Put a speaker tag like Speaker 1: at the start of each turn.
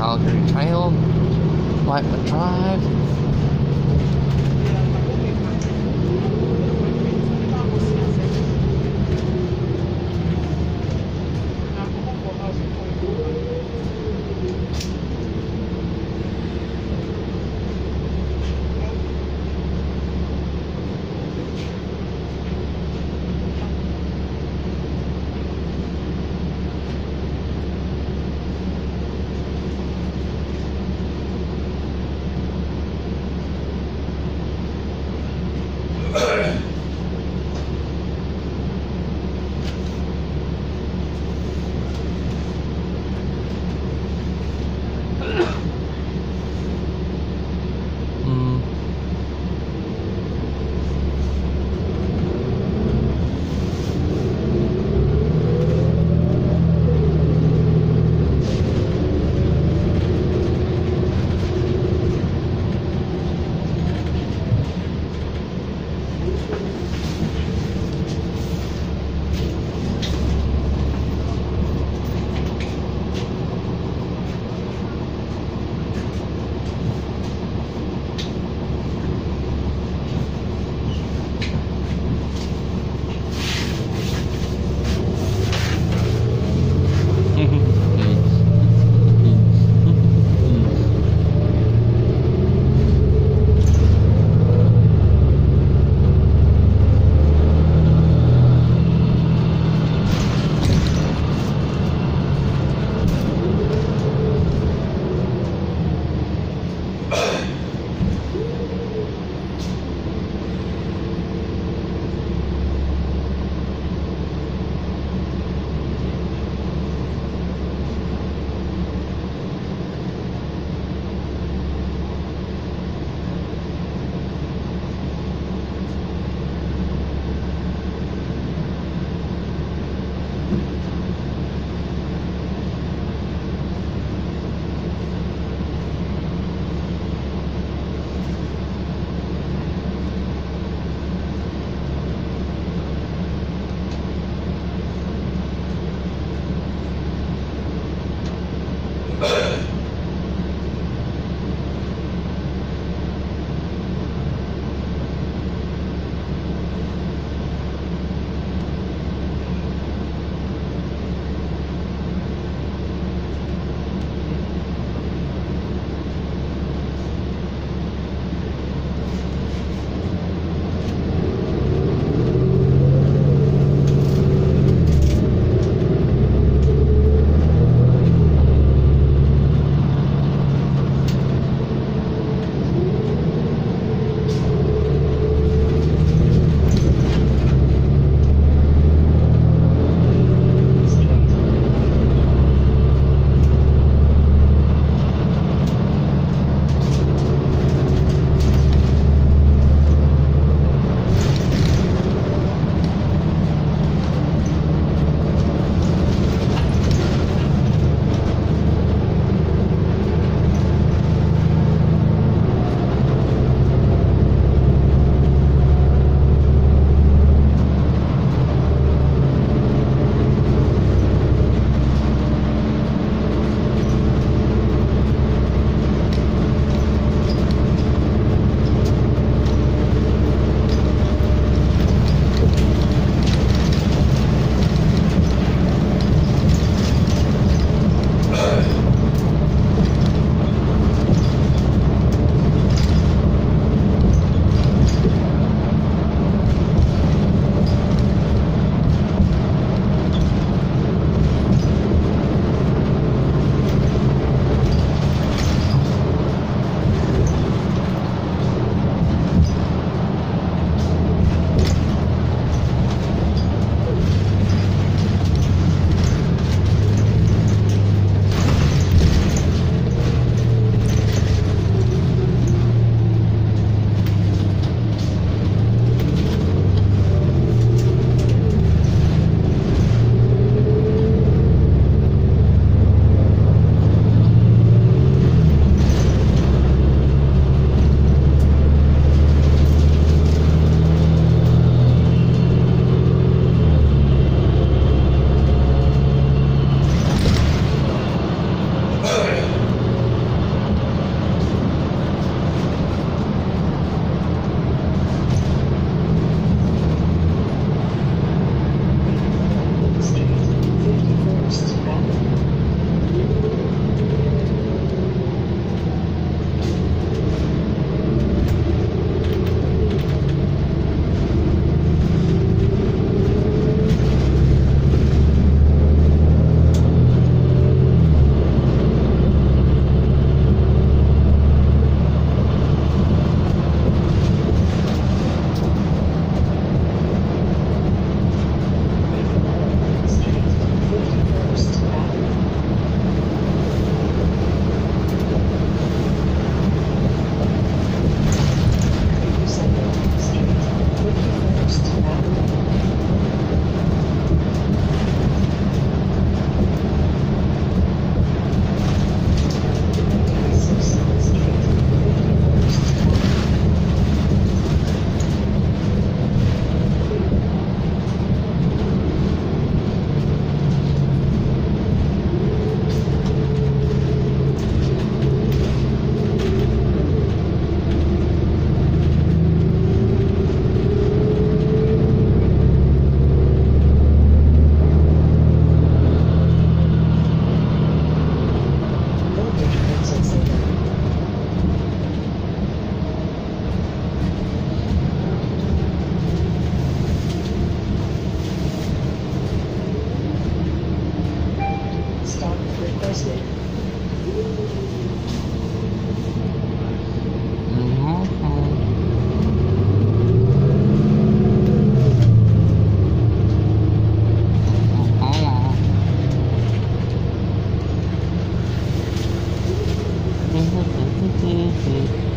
Speaker 1: Calgary Trail, Lightfoot Drive, see